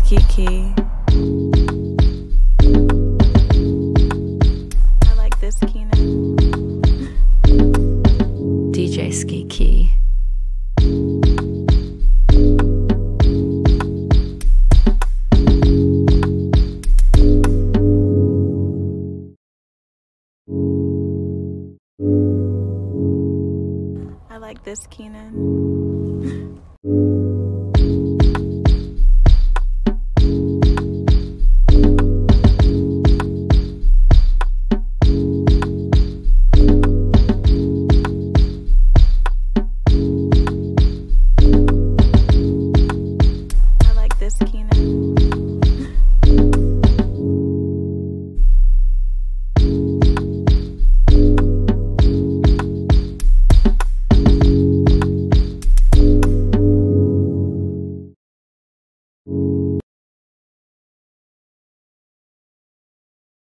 Kiki. I like this Keenan. DJ Ski Key. I like this Keenan.